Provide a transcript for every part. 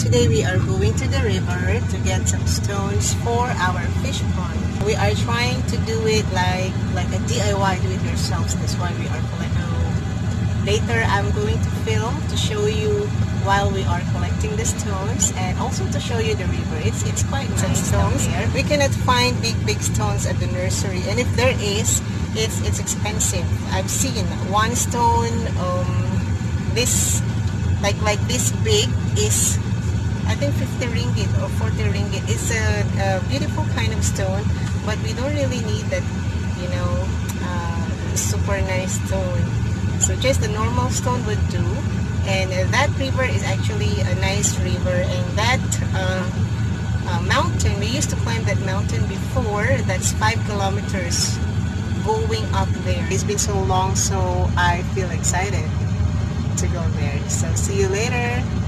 today we are going to the river to get some stones for our fish pond. We are trying to do it like like a DIY, do it yourselves. That's why we are collecting. Later, I'm going to film to show you while we are collecting the stones and also to show you the river. It's it's quite nice stones. Here. We cannot find big big stones at the nursery, and if there is, it's it's expensive. I've seen one stone um, this like like this big is I think 50 ringgit or 40 ringgit. It's a, a beautiful kind of stone, but we don't really need that, you know, uh, super nice stone. So just the normal stone would do. And uh, that river is actually a nice river. And that uh, uh, mountain, we used to climb that mountain before. That's five kilometers going up there. It's been so long, so I feel excited to go there. So see you later.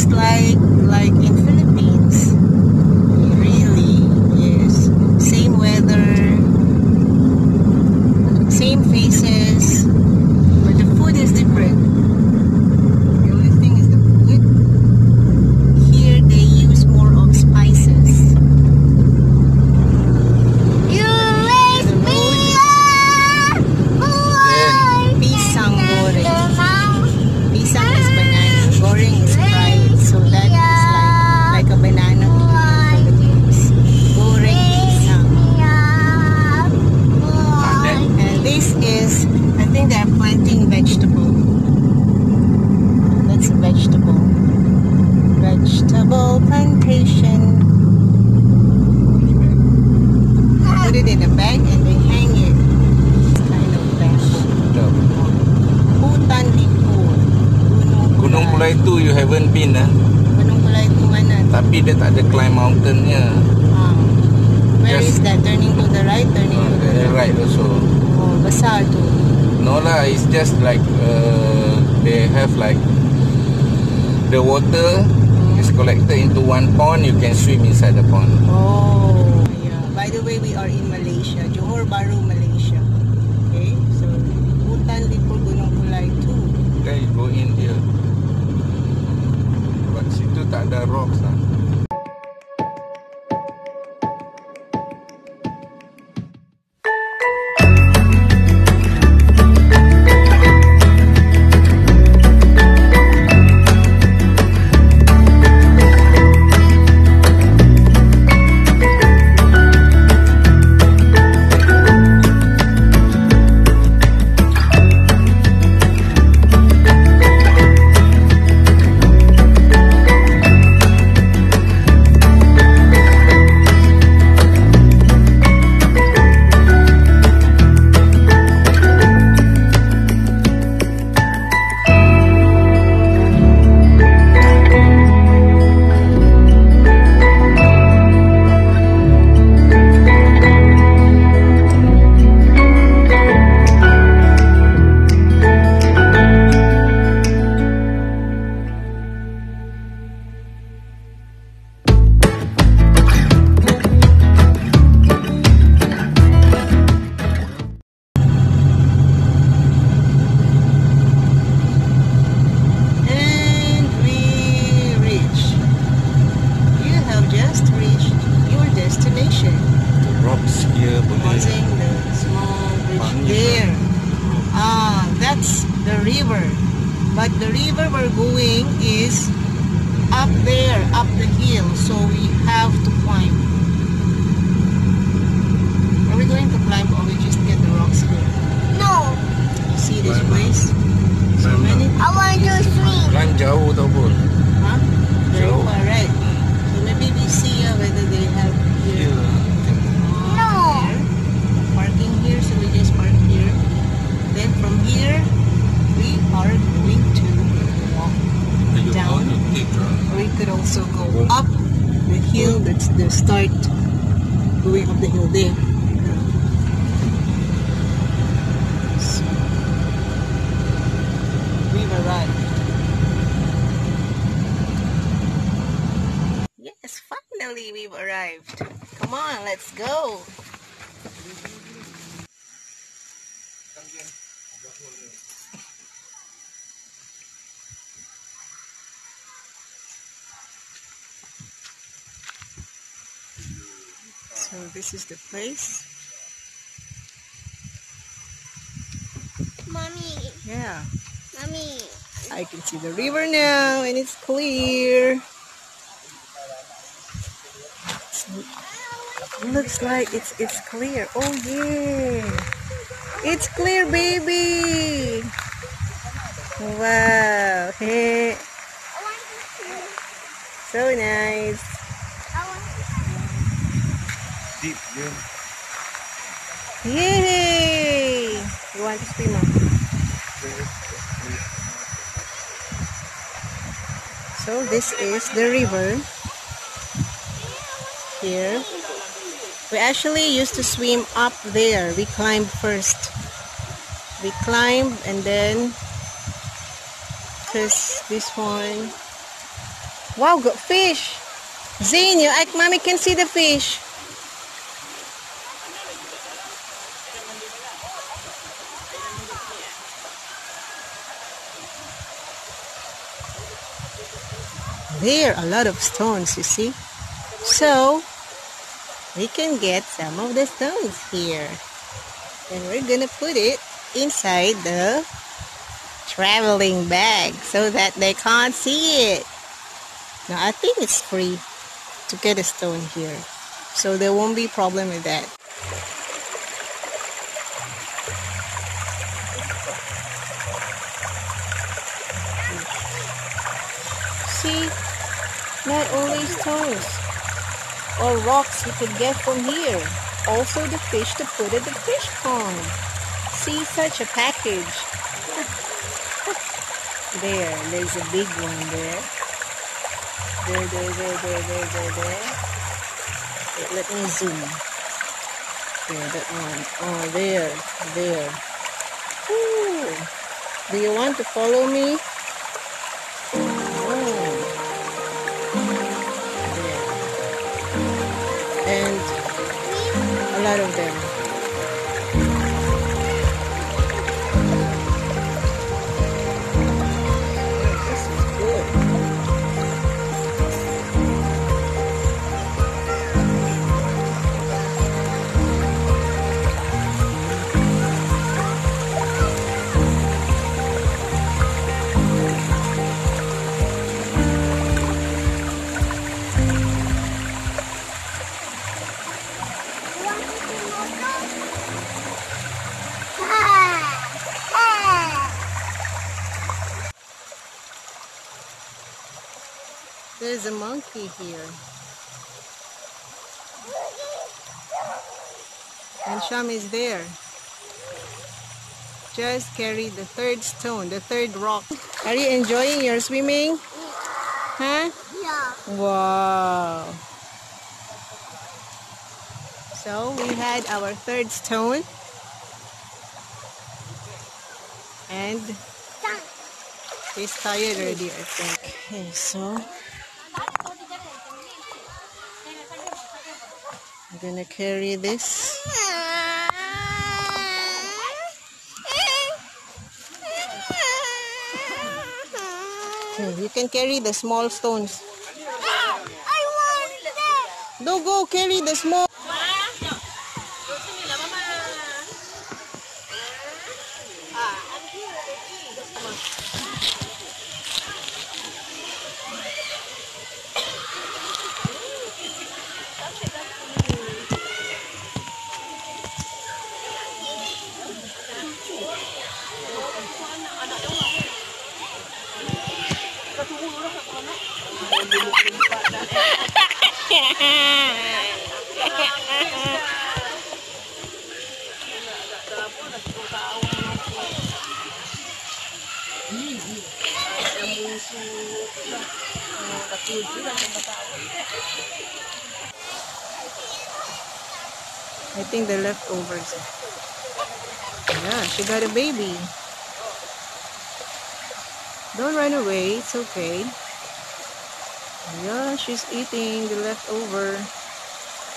Just like like in Philippines. Really, yes. Same weather, same faces, plantation. Put it in a bag and they hang it. It's kind of bamboo. Hutan Lipur. Gunung Pulai tu you haven't been ah. Gunung Pulai itu mana? Tapi dia tak ada climb mountainnya. Ah. Where is Just- that? Turning to the right, turning Uh, to the the left. right also. Oh, besar tu. No lah, it's just like uh, they have like the water is collected into one pond. You can swim inside the pond. Oh, yeah. By the way, we are in Malaysia, Johor Bahru, Malaysia. Okay, so Hutan Lipur Gunung Pulai too. Okay, you go in here. But situ tak ada rocks lah. Rocks here the small bridge there. Ah, that's the river. But the river we're going is up there, up the hill. So we have to climb. Are we going to climb or we just get the rocks here? No, You see this place? So many. I want to swim. Climb jauh tau pun. Huh? Very Jauh. far, right? So maybe we see uh, whether they have here. Here. No. Here. Parking here, so we just park here. Then from here, we are going to walk You Down. want to take ah. Or we could also go up the hill. That's the start. Going up the hill there. So, we've arrived. Yes, finally we've arrived. Come on, let's go. So this is the place. Mommy, Yeah. mommy. I can see the river now and it's clear. Looks like it's it's clear. Oh yeah. It's clear, baby. Wow. Hey. So nice. Deep. Yay! You want to swim now? So this is the river here. We actually used to swim up there. We climbed first. We climbed and then because this one wow got fish Zane, you like mommy can see the fish there are a lot of stones you see. So we can get some of the stones here. And we're gonna put it inside the traveling bag so that they can't see it. Now I think it's free to get a stone here. So there won't be problem with that only stones or rocks you could get from here. Also the fish to put in the fish pond. See such a package. there, there's a big one there. There, there, there, there, there, there, there. Wait, let me zoom. There, that one. Oh, there, there. Ooh. Do you want to follow me? Lot of them. There's a monkey here. And Sham is there. Just carry the third stone, the third rock. Are you enjoying your swimming? Huh? Yeah. Wow. So we had our third stone. And he's tired already, I think. Okay, so gonna carry this. You can carry the small stones. No, go carry the small. I think the leftovers. Yeah, she got a baby. Don't run away, it's okay. Yeah, she's eating the leftover.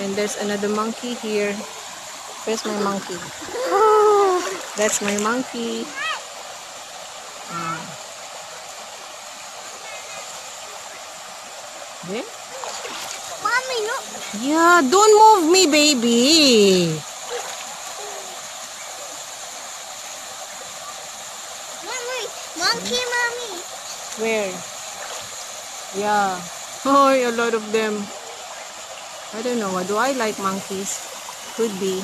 And there's another monkey here. Where's my monkey? Oh, That's my monkey. There? Mommy, look. Yeah, don't move me, baby. Mommy, monkey, mommy. Where? Yeah. Oh, a lot of them. I don't know. Do I like monkeys? Could be.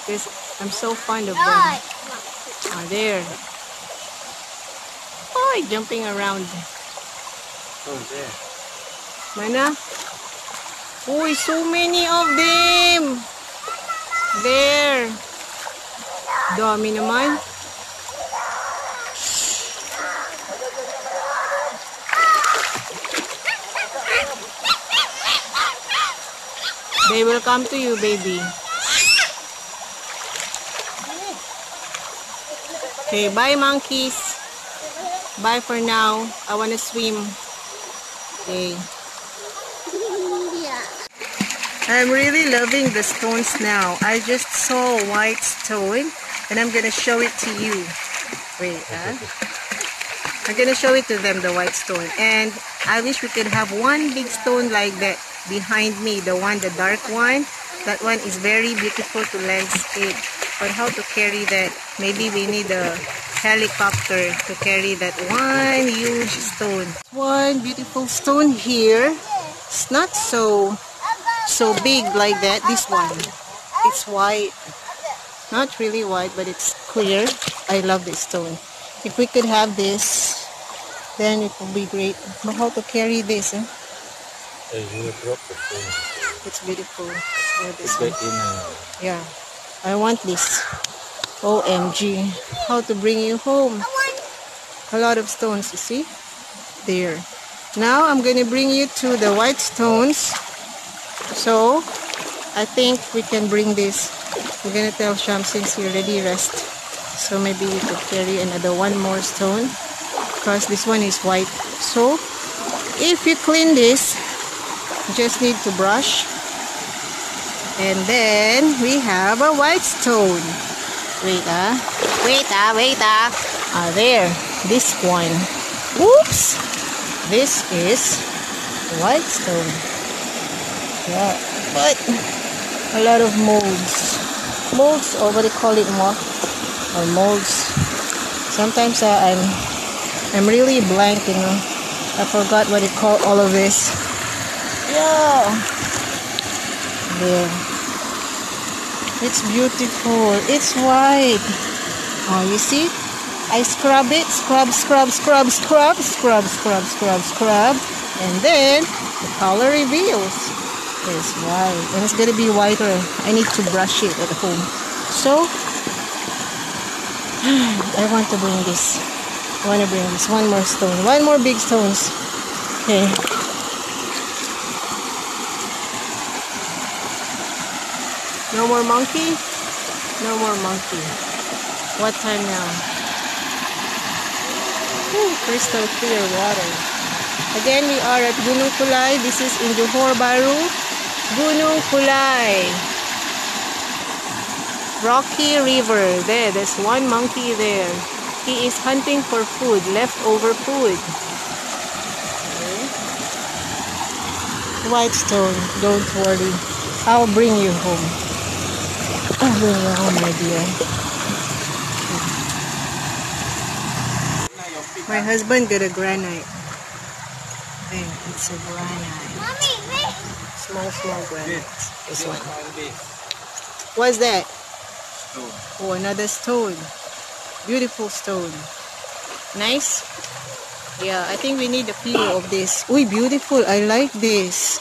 Because I'm so fond of them. Right. Ah, there. Oh, jumping around. Oh, there. Mana? Uy, so many of them. There. Dami naman. They will come to you, baby. Okay, bye monkeys. Bye for now. I want to swim. Okay. I'm really loving the stones now. I just saw a white stone and I'm gonna show it to you. Wait, huh? I'm gonna show it to them, the white stone. And I wish we could have one big stone like that behind me, the one, the dark one. That one is very beautiful to landscape. But how to carry that? Maybe we need a helicopter to carry that one huge stone. One beautiful stone here. It's not so so big like that. This one, it's white. Not really white, but it's clear. I love this stone. If we could have this, then it would be great. But how to carry this? Eh? you drop the phone. It's beautiful. Yeah, this one. Yeah, I want this. OMG. How to bring you home? A lot of stones, you see? There. Now I'm going to bring you to the white stones. So, I think we can bring this. We're to tell Sham since he already rest. So maybe we could carry another one more stone. Because this one is white. So, if you clean this, you just need to brush. And then we have a white stone. Wait ah. Wait ah, wait ah. Ah, there. This one. Oops. This is white stone. Yeah. But a lot of molds. Molds, or what you call it more? Or molds. Sometimes uh, I'm I'm really blank, you know. I forgot what you call all of this. Yeah. There. It's beautiful. It's white. Oh, you see? I scrub it, scrub, scrub, scrub, scrub, scrub, scrub, scrub, scrub, and then the color reveals. It's white, and it's gonna be whiter. I need to brush it at home. So, I want to bring this. I want to bring this. One more stone. One more big stones. Okay. No more monkey? No more monkey. What time now? Whew, crystal clear water. Again, we are at Gunung Pulai. This is in Johor Bahru. Gunung Pulai. Rocky River. There, there's one monkey there. He is hunting for food, leftover food. White stone, don't worry. I'll bring you home. I'll bring you home, my dear. My husband got a granite. There, it's a granite. Mommy, wait. Small, small granite. This one. What's that? stone. Oh, another stone. Beautiful stone. Nice? Yeah, I think we need a few of this. Uy, beautiful. I like this.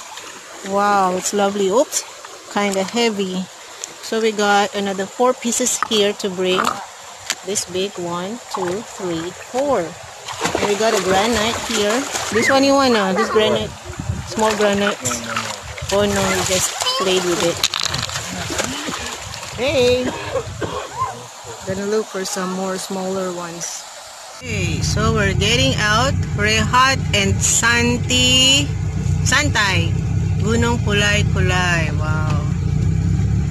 Wow, it's lovely. Oops, kind of heavy. So we got another four pieces here to bring. This big one, two, three, four. And we got a granite here. This one you want now? This granite? Small granite? Oh no, we just played with it. Hey! Gonna look for some more smaller ones. Okay, so we're getting out. Rehat and Santi. Santay. Gunung Pulai Pulai. Wow.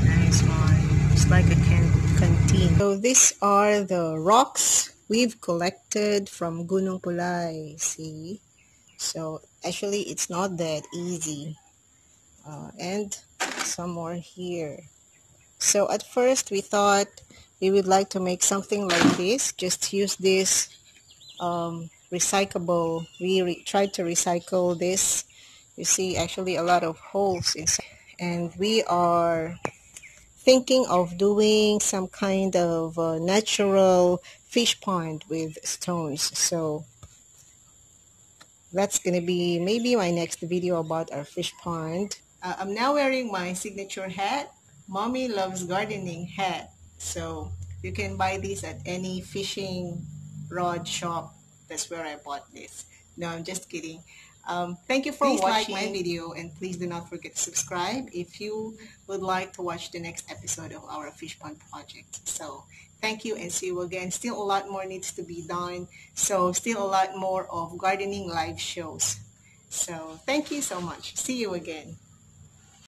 Nice one. It's like a can canteen. So these are the rocks we've collected from Gunung Pulai. See? So actually it's not that easy. uh, and some more here so at first we thought we would like to make something like this just use this um, recyclable we re- tried to recycle this you see actually a lot of holes inside and we are thinking of doing some kind of uh, natural fish pond with stones. So that's gonna be maybe my next video about our fish pond. Uh, I'm now wearing my signature hat. Mommy loves gardening hat. So you can buy this at any fishing rod shop. That's where I bought this. No I'm just kidding. Um, thank you for please watching like my video and please do not forget to subscribe if you would like to watch the next episode of our fish pond project. So thank you and see you again. Still a lot more needs to be done. So still a lot more of gardening live shows. So thank you so much. See you again.